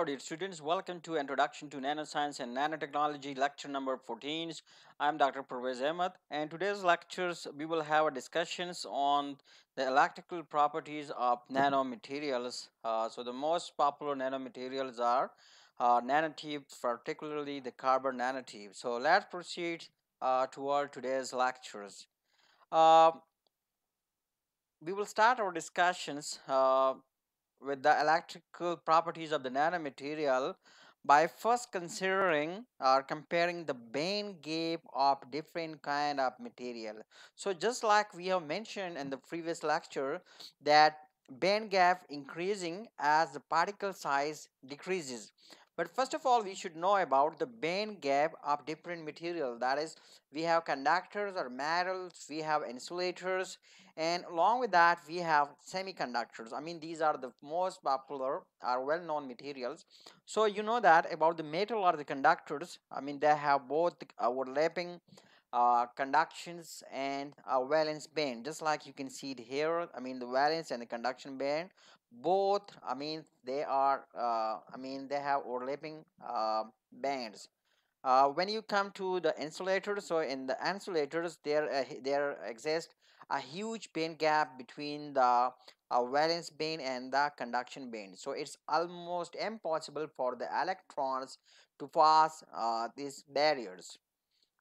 Hello dear students, welcome to Introduction to Nanoscience and Nanotechnology lecture number 14. I'm Dr. Pervaiz Ahmad and today's lectures we will have a discussions on the electrical properties of nanomaterials. Uh, so the most popular nanomaterials are uh, nanotubes, particularly the carbon nanotube. So let's proceed uh, toward today's lectures. Uh, we will start our discussions uh, with the electrical properties of the nanomaterial by first considering or comparing the band gap of different kind of material. So just like we have mentioned in the previous lecture that band gap increasing as the particle size decreases. But first of all we should know about the band gap of different material. That is we have conductors or metals we have insulators and along with that we have semiconductors. I mean these are the most popular or well-known materials. So you know that about the metal or the conductors i mean they have both overlapping uh, conductions and a valence band. Just like you can see it here i mean the valence and the conduction band both i mean they are uh, i mean they have overlapping uh, bands. Uh, when you come to the insulators so in the insulators there uh, there exists a huge band gap between the uh, valence band and the conduction band so it's almost impossible for the electrons to pass uh, these barriers.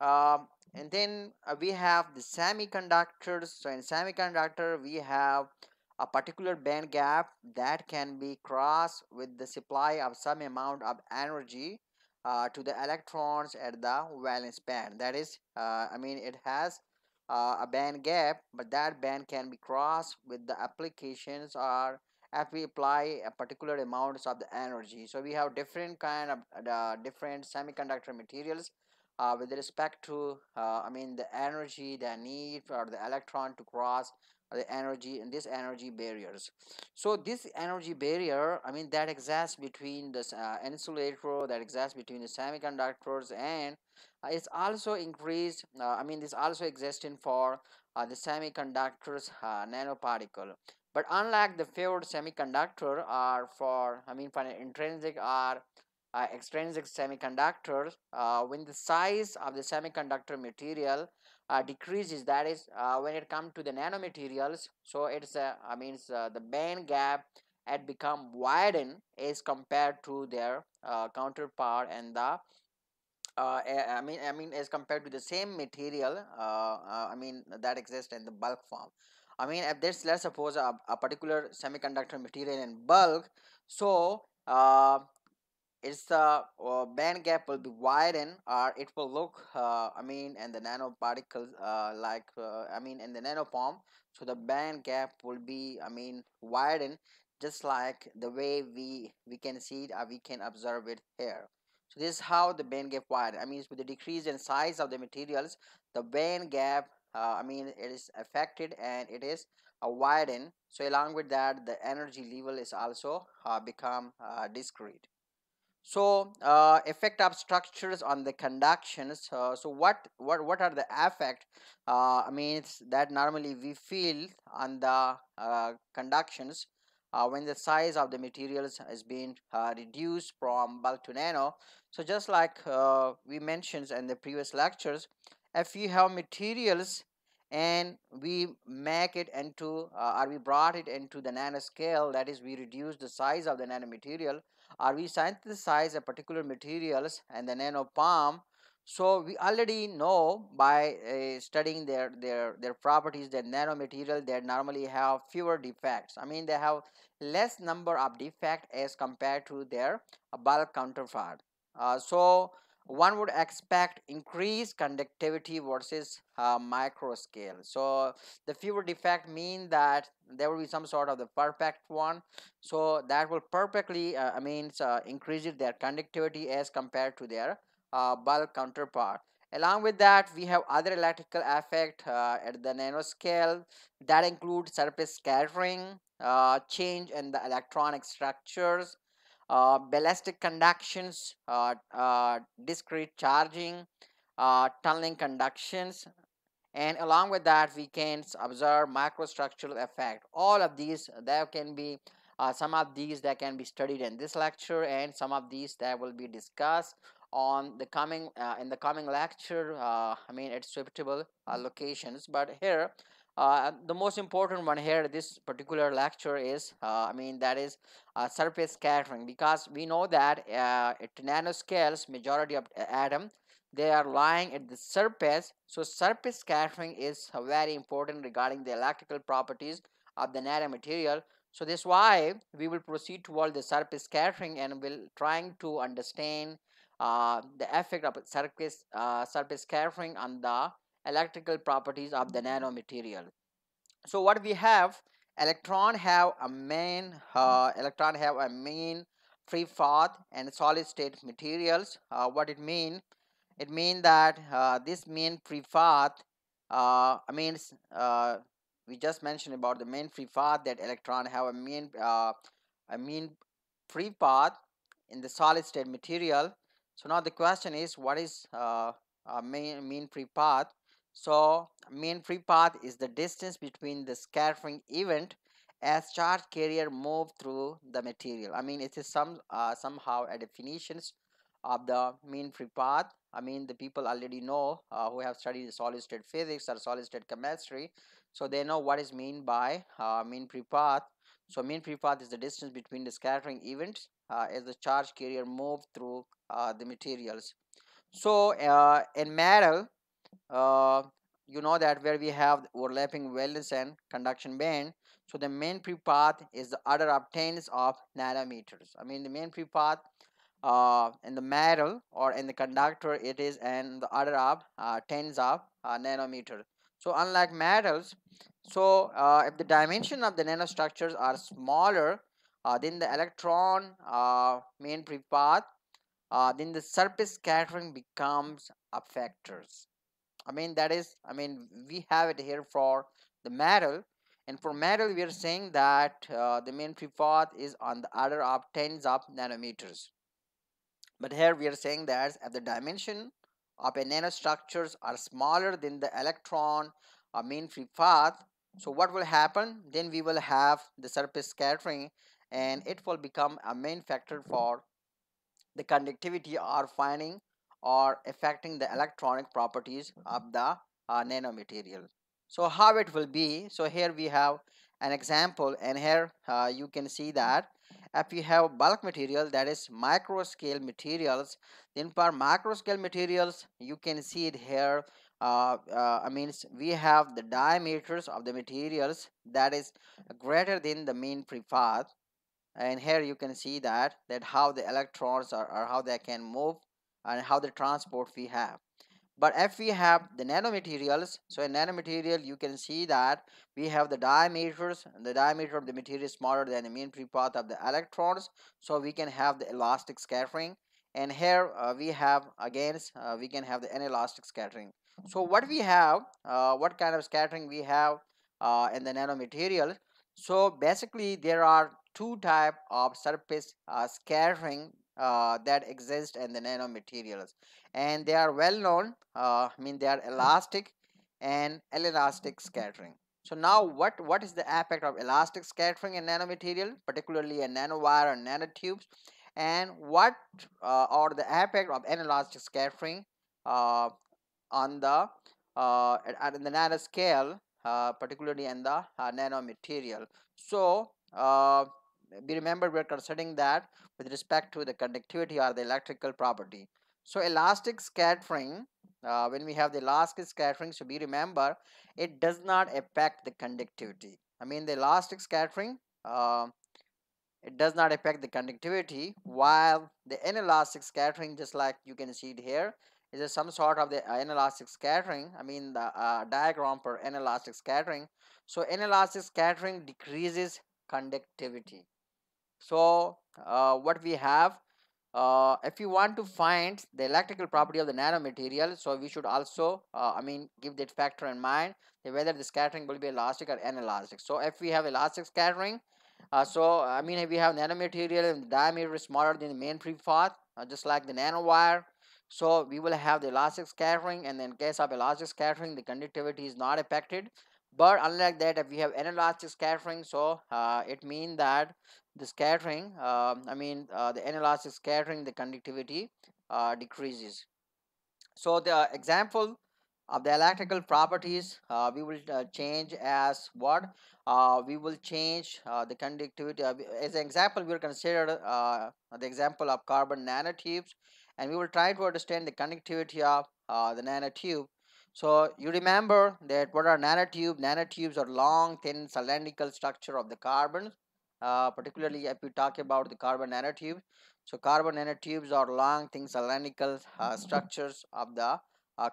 Um, and then uh, we have the semiconductors. So in semiconductor we have a particular band gap that can be crossed with the supply of some amount of energy uh, to the electrons at the valence band. That is uh, i mean it has uh, a band gap but that band can be crossed with the applications or if we apply a particular amounts of the energy. So we have different kind of uh, different semiconductor materials uh, with respect to uh, i mean the energy they need for the electron to cross the energy and this energy barriers. So this energy barrier i mean that exists between the uh, insulator that exists between the semiconductors and uh, it's also increased uh, i mean this also existing for uh, the semiconductors uh, nanoparticle. But unlike the favored semiconductor are for i mean for an intrinsic or uh, extrinsic semiconductors uh, when the size of the semiconductor material uh, decreases that is uh, when it comes to the nanomaterials so it's uh, i mean uh, the band gap had become widened as compared to their uh, counterpart and the I mean, I mean, as compared to the same material, I mean, that exists in the bulk form. I mean, if there's let's suppose a, a particular semiconductor material in bulk, so uh, its the uh, band gap will be widened or it will look uh, i mean in the nanoparticles uh, like uh, i mean in the nanoform. So the band gap will be i mean widened just like the way we we can see it or we can observe it here. So this is how the band gap widen. I mean with the decrease in size of the materials the band gap uh, i mean it is affected and it is uh, widened so along with that the energy level is also uh, become uh, discrete so uh, effect of structures on the conductions uh, so what what what are the effect uh, i mean it's that normally we feel on the uh, conductions uh, when the size of the materials has been uh, reduced from bulk to nano. So just like we mentioned in the previous lectures if you have materials and we make it into or we brought it into the nanoscale that is we reduce the size of the nanomaterial or we synthesize a particular materials and the nanoform so we already know by uh, studying their their their properties that nanomaterial they normally have fewer defects. I mean they have less number of defect as compared to their bulk counterpart. Uh, so one would expect increased conductivity versus uh, micro scale. So the fewer defect mean that there will be some sort of the perfect one. So that will perfectly uh, i mean uh, increases their conductivity as compared to their uh, bulk counterpart. Along with that we have other electrical effect uh, at the nanoscale. That include surface scattering uh, change in the electronic structures uh, ballistic conductions, uh, uh, discrete charging, uh, tunneling conductions, and along with that we can observe microstructural effect. All of these there can be uh, some of these that can be studied in this lecture and some of these that will be discussed on the coming uh, in the coming lecture uh, i mean at suitable uh, locations but here uh, the most important one here this particular lecture is uh, i mean that is uh, surface scattering. Because we know that at nanoscales majority of atom they are lying at the surface. So surface scattering is very important regarding the electrical properties of the nanomaterial. So this why we will proceed toward the surface scattering and will trying to understand uh, the effect of surface, uh, surface scattering on the electrical properties of the nanomaterial. So what we have, electron have a main, uh, electron have a main free path and solid state materials. Uh, what it mean? It mean that uh, this main free path, uh, I mean, we just mentioned about the main free path that electron have a main, a mean free path in the solid state material so now the question is what is uh, mean mean free path so mean free path is the distance between the scattering event as charge carrier move through the material. I mean it is some uh, somehow a definitions of the mean free path. I mean the people already know uh, who have studied solid state physics or solid state chemistry. So they know what is mean by uh, mean free path. So mean free path is the distance between the scattering events uh, as the charge carrier move through uh, the materials. So uh, in metal uh, you know that where we have overlapping valence and conduction band. So the main free path is the order of tens of nanometers. I mean the main free path uh, in the metal or in the conductor it is in the order of uh, tens of uh, nanometer. So unlike metals so uh, if the dimension of the nanostructures are smaller uh, then the electron uh, main free path then the surface scattering becomes a factors i mean that is i mean we have it here for the metal. And for metal we are saying that uh, the main free path is on the order of tens of nanometers. But here we are saying that at the dimension of a nanostructures are smaller than the electron uh, main free path so what will happen? Then we will have the surface scattering and it will become a main factor for the conductivity or finding or affecting the electronic properties of the uh, nanomaterial. So how it will be so here we have an example and here uh, you can see that if you have bulk material that is micro scale materials then for macro scale materials you can see it here uh, uh, I mean we have the diameters of the materials that is greater than the mean free path and here you can see that that how the electrons are or how they can move and how the transport we have. But if we have the nanomaterials so in nanomaterial you can see that we have the diameters the diameter of the material is smaller than the mean free path of the electrons so we can have the elastic scattering. And here uh, we have again uh, we can have the inelastic scattering. So what we have uh, what kind of scattering we have uh, in the nanomaterial? So basically there are two type of surface uh, scattering uh, that exist in the nanomaterials. And they are well known uh, I mean they are elastic and inelastic scattering. So now what what is the effect of elastic scattering in nanomaterial particularly in nanowire and nanotubes? And what uh, are the effect of inelastic scattering uh, on the uh, at, at the nanoscale uh, particularly in the uh, nanomaterial? So uh, we remember we're considering that with respect to the conductivity or the electrical property. So elastic scattering uh, when we have the elastic scattering so we remember it does not affect the conductivity. I mean the elastic scattering uh, it does not affect the conductivity while the inelastic scattering just like you can see it here is some sort of the inelastic scattering i mean the uh, diagram for inelastic scattering. So inelastic scattering decreases conductivity so uh, what we have uh, if you want to find the electrical property of the nanomaterial so we should also uh, i mean give that factor in mind whether the scattering will be elastic or inelastic. So if we have elastic scattering uh, so i mean if we have nanomaterial and the diameter is smaller than the main free path uh, just like the nanowire so we will have the elastic scattering and in case of elastic scattering the conductivity is not affected. But unlike that if we have inelastic scattering so uh, it means that the scattering uh, i mean uh, the inelastic scattering the conductivity uh, decreases. So the example of the electrical properties uh, we will uh, change as what? Uh, we will change uh, the conductivity as an example we will consider the example of carbon nanotubes and we will try to understand the conductivity of the nanotube. So you remember that what are nanotubes nanotubes are long thin cylindrical structure of the carbon particularly if we talk about the carbon nanotube so carbon nanotubes are long thin cylindrical structures of the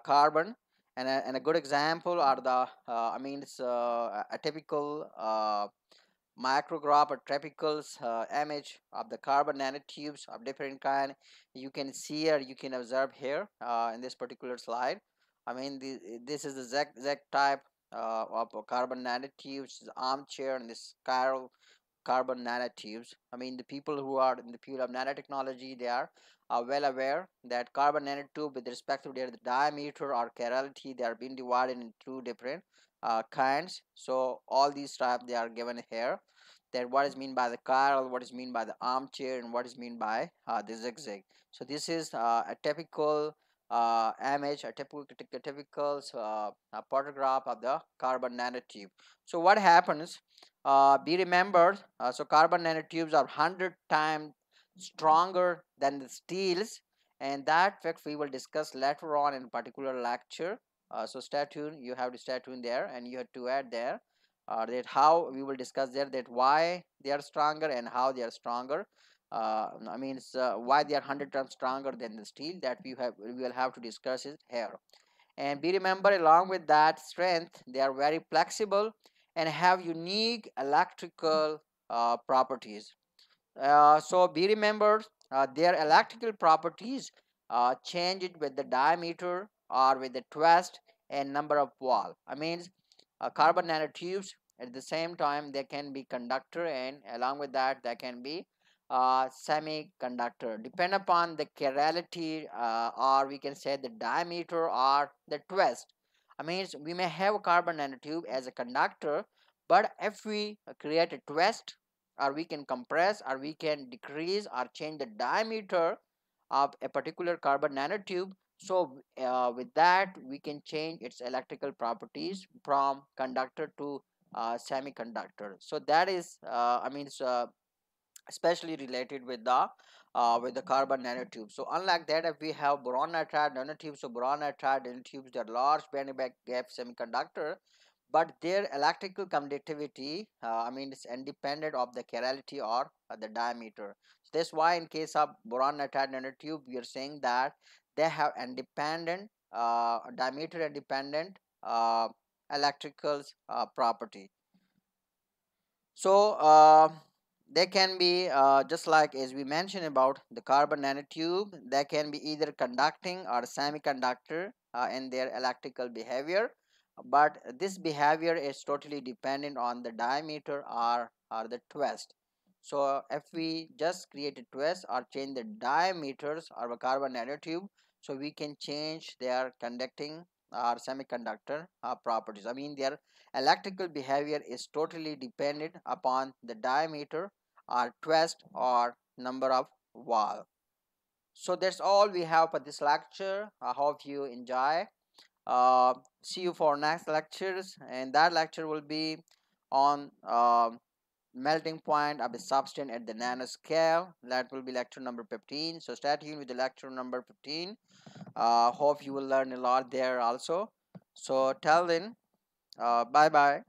carbon. And a, and a good example are the uh, I mean it's uh, a typical uh, micrograph or typical uh, image of the carbon nanotubes of different kind. You can see or you can observe here uh, in this particular slide. I mean the, this is the Z, Z type uh, of carbon nanotubes armchair and this chiral carbon nanotubes. I mean the people who are in the field of nanotechnology they are are well aware that carbon nanotube with respect to their diameter or chirality they are being divided in two different uh, kinds. So all these types they are given here that what is mean by the chiral what is mean by the armchair and what is mean by uh, the zigzag. So this is uh, a typical uh, image a typical, typical uh, a photograph of the carbon nanotube. So what happens uh, be remembered uh, so carbon nanotubes are 100 times stronger than the steels and that fact we will discuss later on in particular lecture. Uh, so stay tuned you have to stay tuned there and you have to add there uh, that how we will discuss there that why they are stronger and how they are stronger. Uh, I mean uh, why they are 100 times stronger than the steel that we have we will have to discuss it here. And be remember along with that strength they are very flexible and have unique electrical uh, properties. Uh, so be remembered uh, their electrical properties uh, change with the diameter or with the twist and number of wall. I mean uh, carbon nanotubes at the same time they can be conductor and along with that they can be uh, semiconductor. Depend upon the chirality uh, or we can say the diameter or the twist I mean we may have a carbon nanotube as a conductor but if we create a twist or we can compress or we can decrease or change the diameter of a particular carbon nanotube so uh, with that we can change its electrical properties from conductor to uh, semiconductor. So that is uh, i mean especially related with the uh, with the carbon nanotube so unlike that if we have boron nitride nanotubes so boron nitride nanotubes are large band gap semiconductor but their electrical conductivity uh, i mean it's independent of the chirality or uh, the diameter. So that's why in case of boron nitride nanotube we are saying that they have independent uh, diameter independent uh, electrical uh, property. So they can be just like as we mentioned about the carbon nanotube they can be either conducting or semiconductor in their electrical behavior. But this behavior is totally dependent on the diameter or, or the twist. So if we just create a twist or change the diameters of a carbon nanotube so we can change their conducting or semiconductor uh, properties. I mean their electrical behavior is totally dependent upon the diameter or twist or number of wall. So that's all we have for this lecture. I hope you enjoy. Uh, see you for next lectures. And that lecture will be on uh, melting point of a substance at the nanoscale. That will be lecture number 15 so stay tuned with the lecture number 15 uh, hope you will learn a lot there also. So till then uh, bye bye